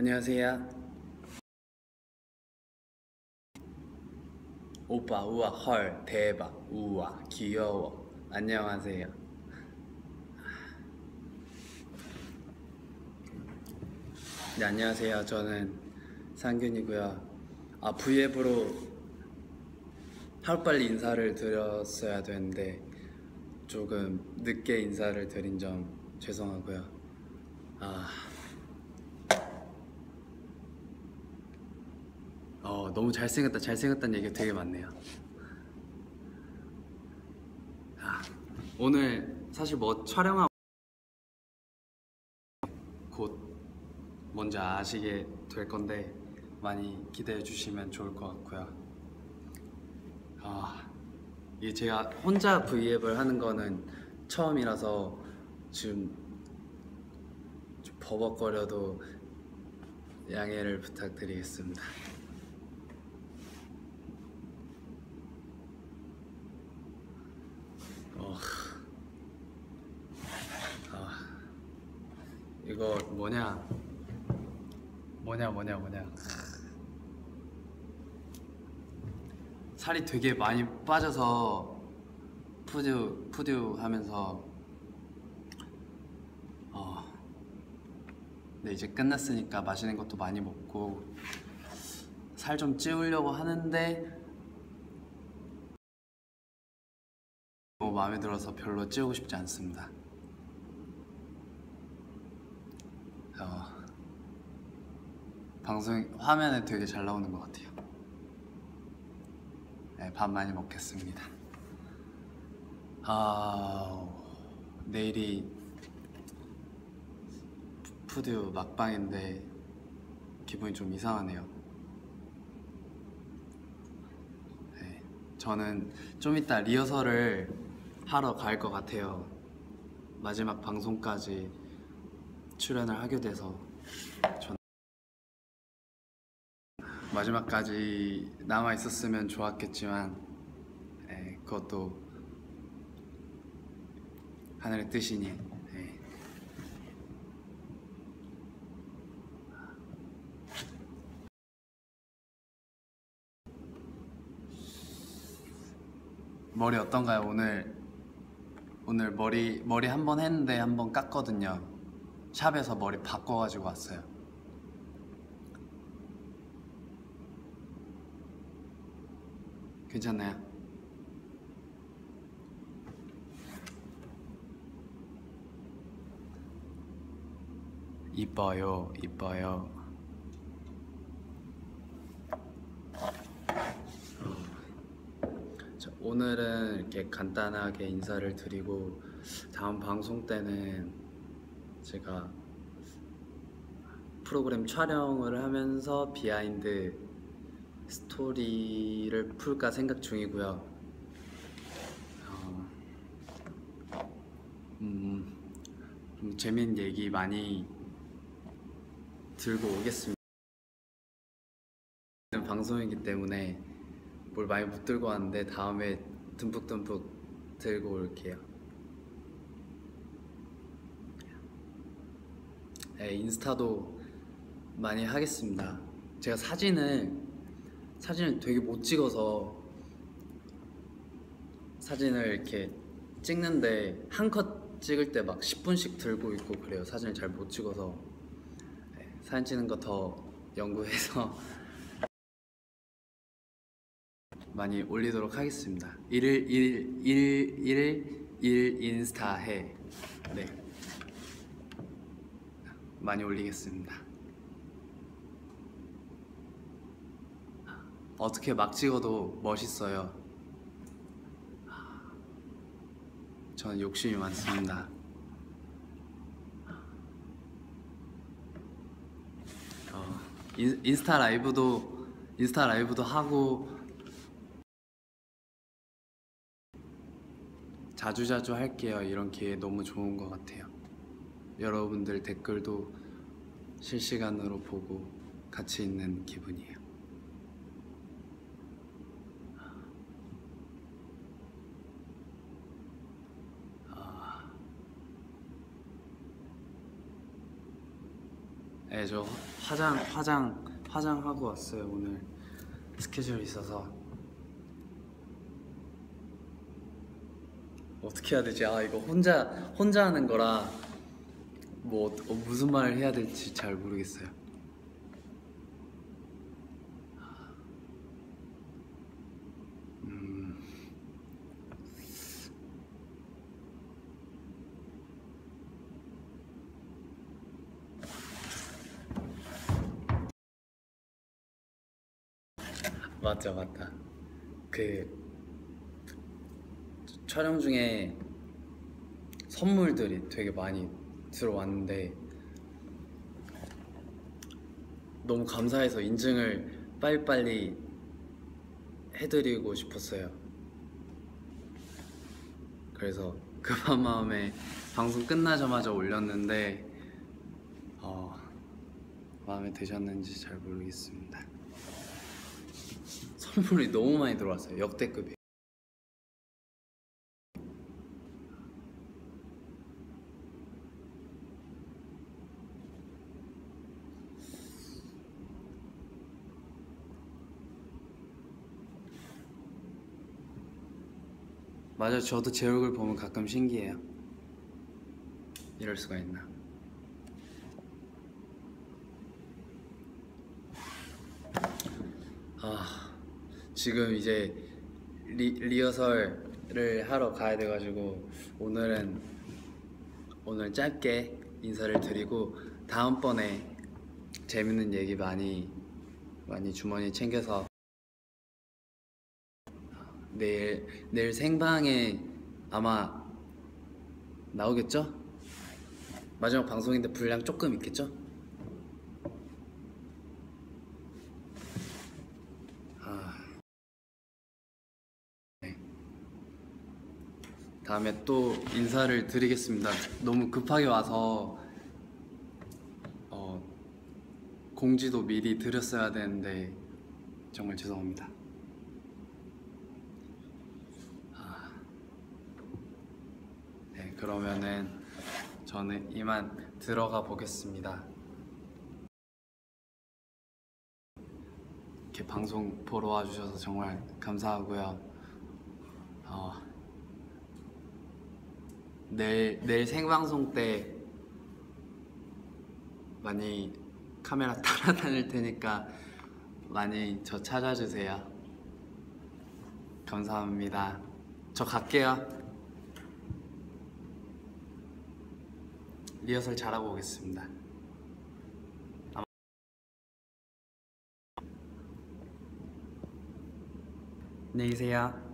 안녕하세요. 오빠 우와 헐 대박 우와 귀여워 안녕하세요. 네 안녕하세요. 저는 상균이고요. 아 V앱으로 하루빨리 인사를 드렸어야 되는데 조금 늦게 인사를 드린 점 죄송하고요. 아. 어, 너무 잘생겼다, 잘생겼다는 얘기가 되게 많네요. 아, 오늘 사실 뭐 촬영하고 곧 뭔지 아시게 될 건데 많이 기대해 주시면 좋을 것 같고요. 아, 이게 제가 혼자 V앱을 하는 거는 처음이라서 지금 좀 버벅거려도 양해를 부탁드리겠습니다. 어, 아, 이거 뭐냐? 뭐냐 뭐냐 뭐냐? 살이 되게 많이 빠져서 푸듀 푸듀 하면서 어, 네 이제 끝났으니까 맛있는 것도 많이 먹고 살 좀 찌우려고 하는데 너무 마음에 들어서 별로 찌우고 싶지 않습니다. 어, 방송 화면에 되게 잘 나오는 것 같아요. 네, 밥 많이 먹겠습니다. 아, 내일이 푸드 막방인데 기분이 좀 이상하네요. 네, 저는 좀 이따 리허설을 하러 갈 것 같아요. 마지막 방송까지 출연을 하게 돼서 전 마지막까지 남아 있었으면 좋았겠지만 예, 그것도 하늘의 뜻이니 예. 머리 어떤가요? 오늘 오늘 머리 머리 한 번 했는데 한 번 깠거든요. 샵에서 머리 바꿔가지고 왔어요 괜찮나요? 이뻐요, 이뻐요. 자, 오늘은 이렇게 간단하게 인사를 드리고 다음 방송 때는 제가 프로그램 촬영을 하면서 비하인드 스토리를 풀까 생각 중이고요. 어, 음, 좀 재밌는 얘기 많이 들고 오겠습니다. 방송이기 때문에 뭘 많이 못 들고 왔는데 다음에 듬뿍듬뿍 들고 올게요. 네, 인스타도 많이 하겠습니다. 제가 사진을 사진을 되게 못 찍어서 사진을 이렇게 찍는데 한 컷 찍을 때 막 10분씩 들고 있고 그래요. 사진을 잘 못 찍어서 네, 사진 찍는 거 더 연구해서 많이 올리도록 하겠습니다. 1일 1일 1일 1일 1 인스타 해. 네. 많이 올리겠습니다. 어떻게 막 찍어도 멋있어요. 저는 욕심이 많습니다. 어, 인, 인스타 라이브도 인스타 라이브도 하고 자주자주 할게요. 이런 기회 너무 좋은 것 같아요. 여러분들 댓글도 실시간으로 보고 같이 있는 기분이에요. 네, 저 화장 화장 화장하고 왔어요 오늘 스케줄이 있어서 어떻게 해야 되지? 아 이거 혼자 혼자 하는 거라 뭐 어, 무슨 말을 해야 될지 잘 모르겠어요. 음. 맞죠, 맞다. 그 촬영 중에 선물들이 되게 많이 들어왔는데 너무 감사해서 인증을 빨리빨리 해드리고 싶었어요. 그래서 급한 마음에 방송 끝나자마자 올렸는데 어, 마음에 드셨는지 잘 모르겠습니다. 선물이 너무 많이 들어왔어요. 역대급이에요. 맞아, 저도 제 얼굴 보면 가끔 신기해요. 이럴 수가 있나? 아, 지금 이제 리, 리허설을 하러 가야 돼가지고 오늘은 오늘 짧게 인사를 드리고 다음번에 재밌는 얘기 많이 많이 주머니 챙겨서 내일 내일 생방에 아마 나오겠죠? 마지막 방송인데 분량 조금 있겠죠? 다음에 또 인사를 드리겠습니다. 너무 급하게 와서 어, 공지도 미리 드렸어야 되는데 정말 죄송합니다. 네, 그러면은 저는 이만 들어가 보겠습니다. 이렇게 방송 보러 와주셔서 정말 감사하고요. 어, 내일 내일 생방송 때 많이 카메라 따라다닐 테니까 많이 저 찾아주세요. 감사합니다. 저 갈게요. 리허설 잘하고 오겠습니다. 안녕히 계세요.